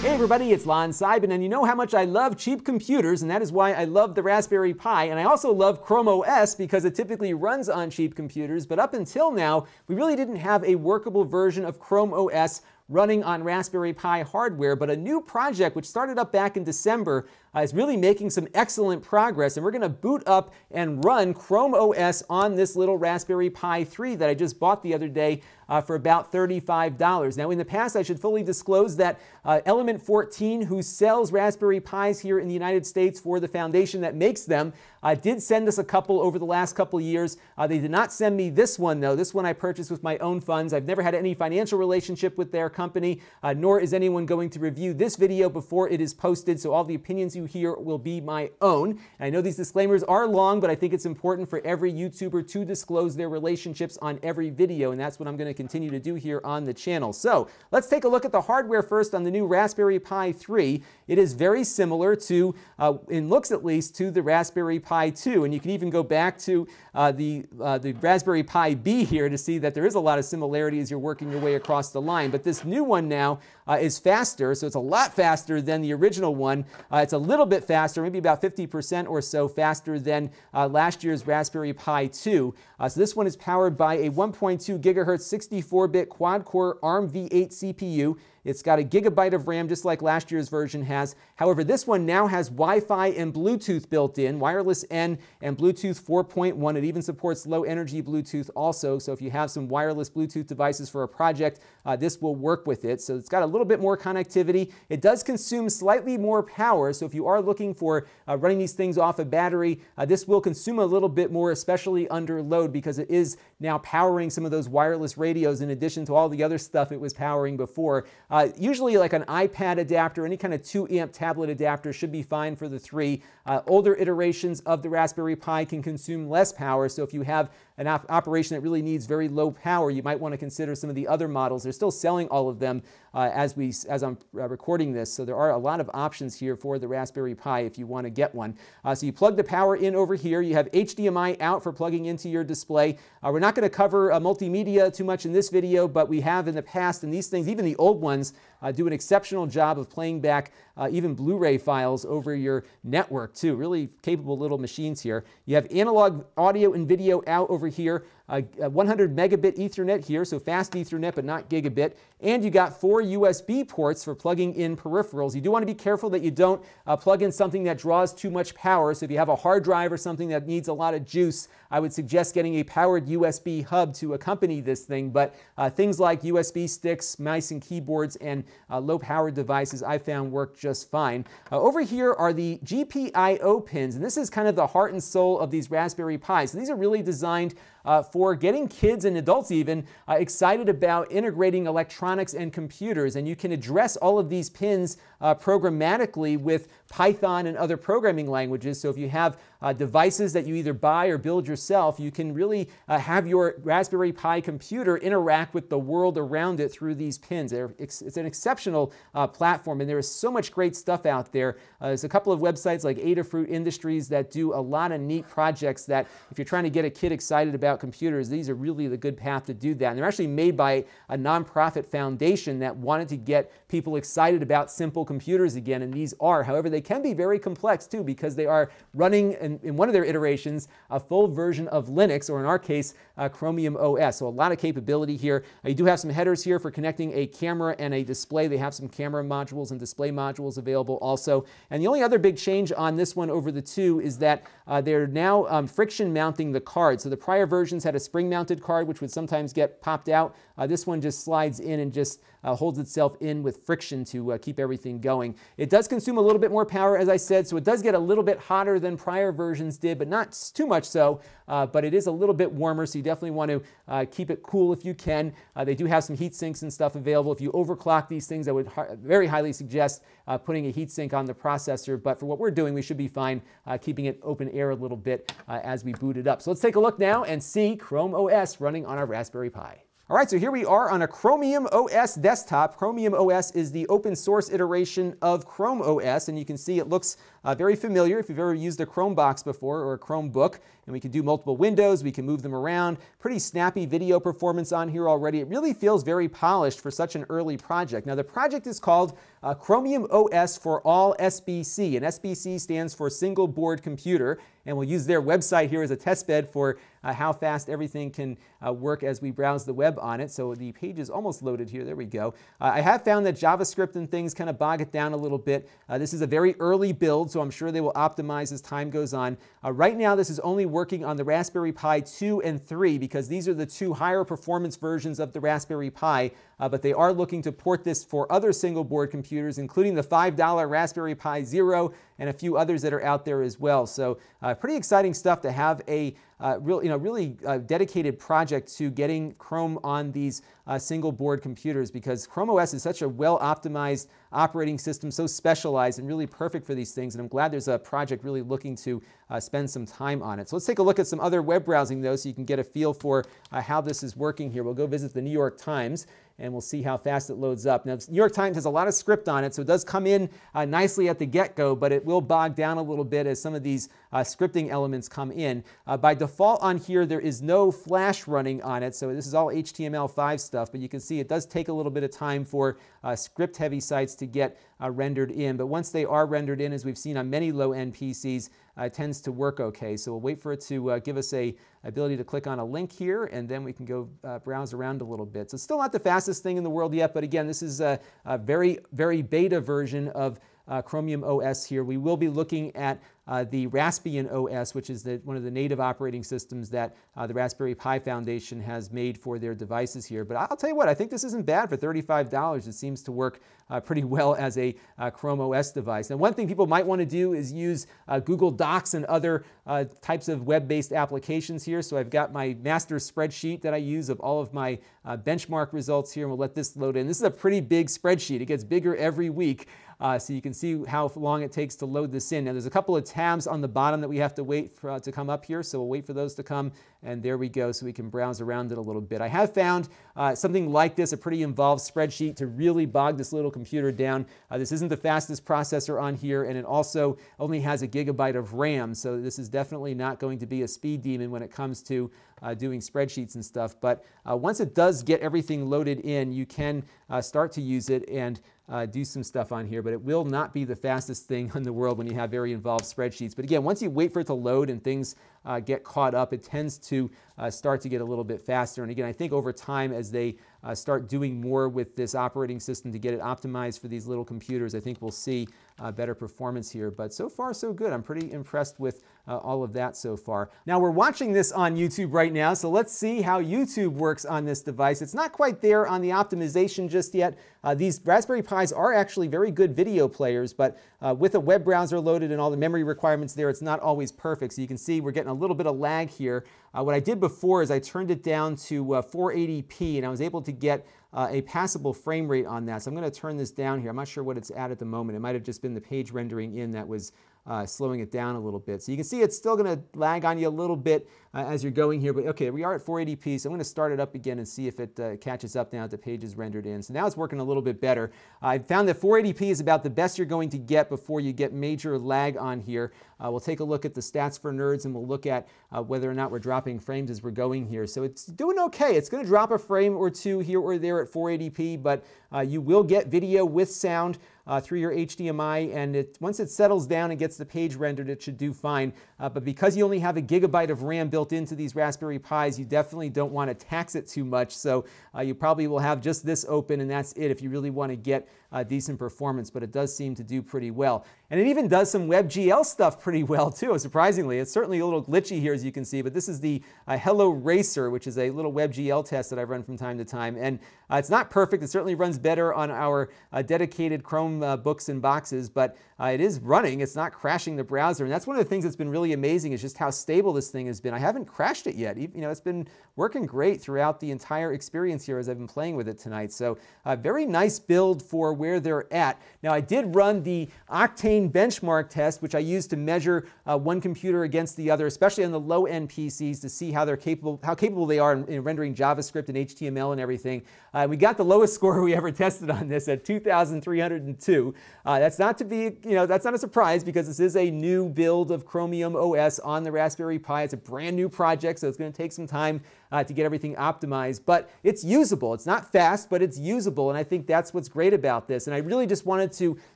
Hey everybody, it's Lon Seidman, and you know how much I love cheap computers, and that is why I love the Raspberry Pi, and I also love Chrome OS because it typically runs on cheap computers, but up until now, we really didn't have a workable version of Chrome OS running on Raspberry Pi hardware, but a new project which started up back in December uh, is really making some excellent progress, and we're going to boot up and run Chrome OS on this little Raspberry Pi 3 that I just bought the other day uh, for about $35. Now, in the past, I should fully disclose that uh, Element 14, who sells Raspberry Pis here in the United States for the foundation that makes them, uh, did send us a couple over the last couple years. Uh, they did not send me this one, though. This one I purchased with my own funds. I've never had any financial relationship with their company, uh, nor is anyone going to review this video before it is posted, so all the opinions you hear will be my own. And I know these disclaimers are long, but I think it's important for every YouTuber to disclose their relationships on every video, and that's what I'm going to continue to do here on the channel. So let's take a look at the hardware first on the new Raspberry Pi 3. It is very similar to, uh, in looks at least, to the Raspberry Pi 2. And you can even go back to uh, the, uh, the Raspberry Pi B here to see that there is a lot of similarity as you're working your way across the line. But this new one now uh, is faster, so it's a lot faster than the original one. Uh, it's a little bit faster, maybe about 50% or so faster than uh, last year's Raspberry Pi 2. Uh, so this one is powered by a 1.2 gigahertz 64-bit quad-core ARM v8 CPU. It's got a gigabyte of RAM just like last year's version has. However, this one now has Wi-Fi and Bluetooth built in, wireless N and Bluetooth 4.1. It even supports low energy Bluetooth also. So if you have some wireless Bluetooth devices for a project, uh, this will work with it. So it's got a little bit more connectivity. It does consume slightly more power. So if you are looking for uh, running these things off a battery, uh, this will consume a little bit more, especially under load because it is now powering some of those wireless radios in addition to all the other stuff it was powering before. Uh, usually like an iPad adapter, any kind of 2 amp tablet adapter should be fine for the 3. Uh, older iterations of the Raspberry Pi can consume less power, so if you have an op operation that really needs very low power, you might want to consider some of the other models. They're still selling all of them uh, as, we, as I'm uh, recording this, so there are a lot of options here for the Raspberry Pi if you want to get one. Uh, so you plug the power in over here. You have HDMI out for plugging into your display. Uh, we're not going to cover multimedia too much in this video, but we have in the past, and these things, even the old ones, uh, do an exceptional job of playing back even Blu-ray files over your network too. Really capable little machines here. You have analog audio and video out over here. Uh, 100 megabit Ethernet here, so fast Ethernet but not gigabit. And you got four USB ports for plugging in peripherals. You do want to be careful that you don't uh, plug in something that draws too much power. So if you have a hard drive or something that needs a lot of juice, I would suggest getting a powered USB hub to accompany this thing. But uh, things like USB sticks, mice and keyboards, and uh, low power devices I found work just fine. Uh, over here are the GPIO pins, and this is kind of the heart and soul of these Raspberry Pis. So these are really designed uh, for getting kids and adults even uh, excited about integrating electronics and computers. And you can address all of these pins uh, programmatically with Python and other programming languages. So if you have uh, devices that you either buy or build yourself, you can really uh, have your Raspberry Pi computer interact with the world around it through these pins. It's an exceptional uh, platform, and there is so much great stuff out there. Uh, there's a couple of websites like Adafruit Industries that do a lot of neat projects that if you're trying to get a kid excited about computers, these are really the good path to do that. And they're actually made by a nonprofit foundation that wanted to get people excited about simple computers again, and these are. However, they can be very complex too because they are running in, in one of their iterations a full version of Linux, or in our case, uh, Chromium OS. So a lot of capability here. Uh, you do have some headers here for connecting a camera and a display. They have some camera modules and display modules available also. And the only other big change on this one over the two is that uh, they're now um, friction mounting the card. So the prior versions had a spring mounted card, which would sometimes get popped out. Uh, this one just slides in and just uh, holds itself in with friction to uh, keep everything going. It does consume a little bit more power, as I said, so it does get a little bit hotter than prior versions did, but not too much so. Uh, but it is a little bit warmer, so you definitely want to uh, keep it cool if you can. Uh, they do have some heat sinks and stuff available. If you overclock these things, I would very highly suggest uh, putting a heat sink on the processor. But for what we're doing, we should be fine keeping it open air a little bit as we boot it up. So let's take a look now and see Chrome OS running on our Raspberry Pi. All right, so here we are on a Chromium OS desktop. Chromium OS is the open source iteration of Chrome OS, and you can see it looks uh, very familiar if you've ever used a Chrome box before or a Chromebook. And we can do multiple windows, we can move them around. Pretty snappy video performance on here already. It really feels very polished for such an early project. Now the project is called uh, Chromium OS for all SBC, and SBC stands for Single Board Computer, and we'll use their website here as a test bed for uh, how fast everything can uh, work as we browse the web on it. So the page is almost loaded here. There we go. Uh, I have found that JavaScript and things kind of bog it down a little bit. Uh, this is a very early build, so I'm sure they will optimize as time goes on. Uh, right now, this is only working on the Raspberry Pi 2 and 3 because these are the two higher performance versions of the Raspberry Pi, uh, but they are looking to port this for other single board computers, including the $5 Raspberry Pi Zero and a few others that are out there as well. So uh, pretty exciting stuff to have a uh, real, you know, really uh, dedicated project to getting Chrome on these uh, single board computers because Chrome OS is such a well optimized operating system, so specialized and really perfect for these things. And I'm glad there's a project really looking to uh, spend some time on it. So let's take a look at some other web browsing though so you can get a feel for how this is working here. We'll go visit the New York Times and we'll see how fast it loads up. Now, New York Times has a lot of script on it, so it does come in uh, nicely at the get-go, but it will bog down a little bit as some of these scripting elements come in. Uh, by default on here, there is no Flash running on it, so this is all HTML5 stuff, but you can see it does take a little bit of time for uh, script-heavy sites to get uh, rendered in. But once they are rendered in, as we've seen on many low-end PCs, uh, tends to work okay. So we'll wait for it to uh, give us a ability to click on a link here, and then we can go uh, browse around a little bit. So it's still not the fastest thing in the world yet, but again, this is a, a very, very beta version of uh, Chromium OS here. We will be looking at uh, the Raspbian OS, which is the, one of the native operating systems that uh, the Raspberry Pi Foundation has made for their devices here. But I'll tell you what, I think this isn't bad for $35. It seems to work uh, pretty well as a uh, Chrome OS device. Now, one thing people might want to do is use uh, Google Docs and other uh, types of web-based applications here. So I've got my master spreadsheet that I use of all of my benchmark results here, and we'll let this load in. This is a pretty big spreadsheet. It gets bigger every week. Uh, so you can see how long it takes to load this in. Now there's a couple of tabs on the bottom that we have to wait for, uh, to come up here, so we'll wait for those to come, and there we go, so we can browse around it a little bit. I have found uh, something like this, a pretty involved spreadsheet, to really bog this little computer down. Uh, this isn't the fastest processor on here, and it also only has a gigabyte of RAM, so this is definitely not going to be a speed demon when it comes to uh, doing spreadsheets and stuff. But uh, once it does get everything loaded in, you can uh, start to use it and uh, do some stuff on here, but it will not be the fastest thing in the world when you have very involved spreadsheets. But again, once you wait for it to load and things uh, get caught up, it tends to uh, start to get a little bit faster. And again, I think over time, as they uh, start doing more with this operating system to get it optimized for these little computers, I think we'll see uh, better performance here. But so far, so good. I'm pretty impressed with uh, all of that so far. Now, we're watching this on YouTube right now, so let's see how YouTube works on this device. It's not quite there on the optimization just yet. Uh, these Raspberry Pis are actually very good video players, but uh, with a web browser loaded and all the memory requirements there, it's not always perfect. So you can see we're getting a little bit of lag here. Uh, what I did before is I turned it down to 480p, uh, and I was able to get uh, a passable frame rate on that. So I'm going to turn this down here. I'm not sure what it's at at the moment. It might have just been the page rendering in that was uh, slowing it down a little bit. So you can see it's still going to lag on you a little bit uh, as you're going here. But okay, we are at 480p, so I'm going to start it up again and see if it uh, catches up now that the page is rendered in. So now it's working a little bit better. I found that 480p is about the best you're going to get before you get major lag on here. Uh, we'll take a look at the stats for nerds and we'll look at uh, whether or not we're dropping frames as we're going here. So it's doing okay. It's going to drop a frame or two here or there at 480p, but uh, you will get video with sound uh, through your HDMI, and it, once it settles down and gets the page rendered, it should do fine. Uh, but because you only have a gigabyte of RAM built into these Raspberry Pis, you definitely don't want to tax it too much. So uh, you probably will have just this open, and that's it if you really want to get uh, decent performance, but it does seem to do pretty well. And it even does some WebGL stuff pretty well too, surprisingly. It's certainly a little glitchy here as you can see, but this is the uh, Hello Racer, which is a little WebGL test that I've run from time to time. And uh, it's not perfect. It certainly runs better on our uh, dedicated Chrome uh, books and boxes, but uh, it is running. It's not crashing the browser. And that's one of the things that's been really amazing is just how stable this thing has been. I haven't crashed it yet. You know, it's been working great throughout the entire experience here as I've been playing with it tonight. So a very nice build for where they're at. Now I did run the Octane benchmark test, which I used to measure uh, one computer against the other, especially on the low-end PCs to see how they're capable, how capable they are in, in rendering JavaScript and HTML and everything. Uh, we got the lowest score we ever tested on this at 2,302. Uh, that's not to be, you know, that's not a surprise because this is a new build of Chromium OS on the Raspberry Pi. It's a brand new project, so it's going to take some time uh, to get everything optimized, but it's usable. It's not fast, but it's usable, and I think that's what's great about this. And I really just wanted to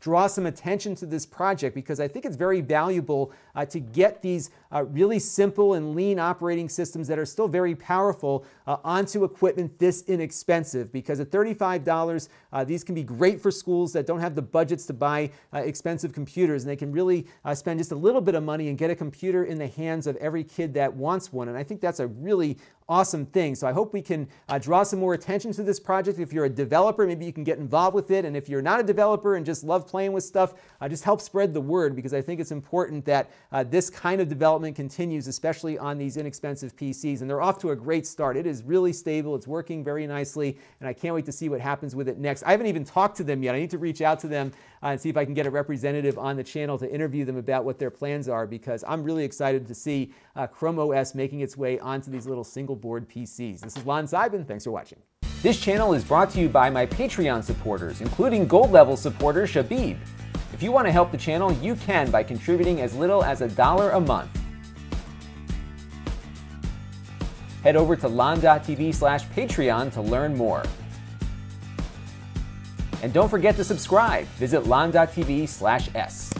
draw some attention to this project because I think it's very valuable uh, to get these uh, really simple and lean operating systems that are still very powerful uh, onto equipment this inexpensive because at $35, uh, these can be great for schools that don't have the budgets to buy uh, expensive computers, and they can really uh, spend just a little bit of money and get a computer in the hands of every kid that wants one. And I think that's a really awesome thing. So I hope we can uh, draw some more attention to this project. If you're a developer, maybe you can get involved with it. And if you're not a developer and just love playing with stuff, uh, just help spread the word because I think it's important that uh, this kind of development continues, especially on these inexpensive PCs. And they're off to a great start. It is really stable. It's working very nicely. And I can't wait to see what happens with it next. I haven't even talked to them yet. I need to reach out to them uh, and see if I can get a representative on the channel to interview them about what their plans are because I'm really excited to see uh, Chrome OS making its way onto these little single board PCs. This is Lon Seidman. Thanks for watching. This channel is brought to you by my Patreon supporters, including gold level supporter Shabib. If you want to help the channel, you can by contributing as little as a dollar a month. Head over to lon.tv slash Patreon to learn more. And don't forget to subscribe. Visit lon.tv slash S.